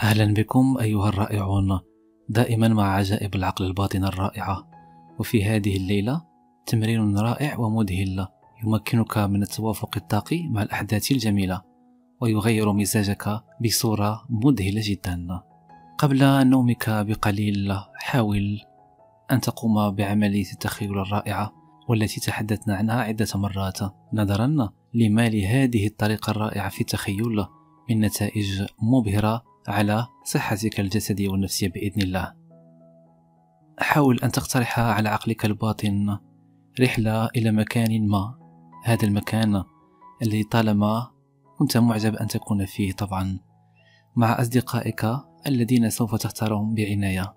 أهلا بكم أيها الرائعون دائما مع عجائب العقل الباطن الرائعة وفي هذه الليلة تمرين رائع ومذهل يمكنك من التوافق الطاقي مع الأحداث الجميلة ويغير مزاجك بصورة مذهلة جدا. قبل نومك بقليل حاول أن تقوم بعملية التخيل الرائعة والتي تحدثنا عنها عدة مرات. نظرا لما لهذه الطريقة الرائعة في التخيل من نتائج مبهرة على صحتك الجسدية والنفسية بإذن الله. حاول أن تقترح على عقلك الباطن رحلة إلى مكان ما. هذا المكان الذي طالما كنت معجب أن تكون فيه طبعا مع أصدقائك الذين سوف تختارهم بعناية.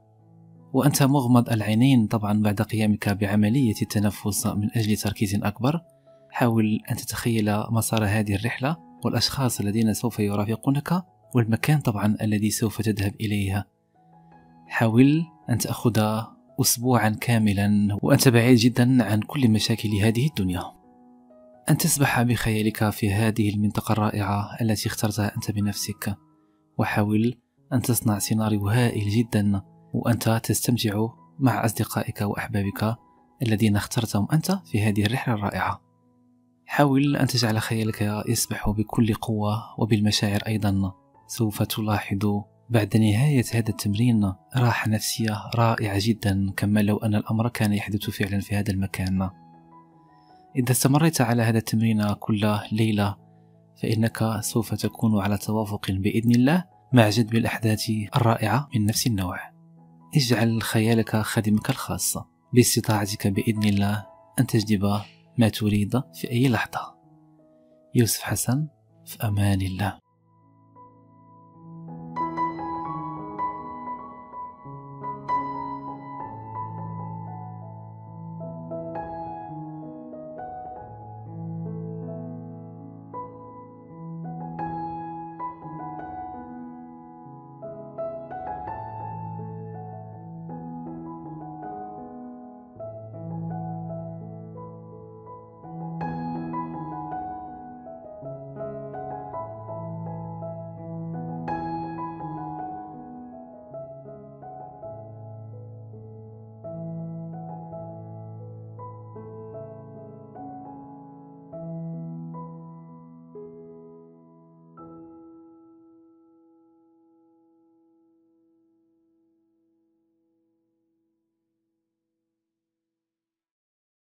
وأنت مغمض العينين طبعا بعد قيامك بعملية التنفس من أجل تركيز أكبر. حاول أن تتخيل مسار هذه الرحلة والأشخاص الذين سوف يرافقونك. والمكان طبعا الذي سوف تذهب إليه حاول أن تأخذ أسبوعا كاملا وأنت بعيد جدا عن كل مشاكل هذه الدنيا. أن تسبح بخيالك في هذه المنطقة الرائعة التي اخترتها أنت بنفسك. وحاول أن تصنع سيناريو هائل جدا وأنت تستمتع مع أصدقائك وأحبابك الذين اخترتهم أنت في هذه الرحلة الرائعة. حاول أن تجعل خيالك يسبح بكل قوة وبالمشاعر أيضا. سوف تلاحظ بعد نهاية هذا التمرين راحة نفسية رائعة جدا كما لو أن الأمر كان يحدث فعلا في هذا المكان. إذا استمريت على هذا التمرين كل ليلة فإنك سوف تكون على توافق بإذن الله مع جذب الأحداث الرائعة من نفس النوع. اجعل خيالك خادمك الخاص. باستطاعتك بإذن الله أن تجذب ما تريد في أي لحظة. يوسف حسن في أمان الله.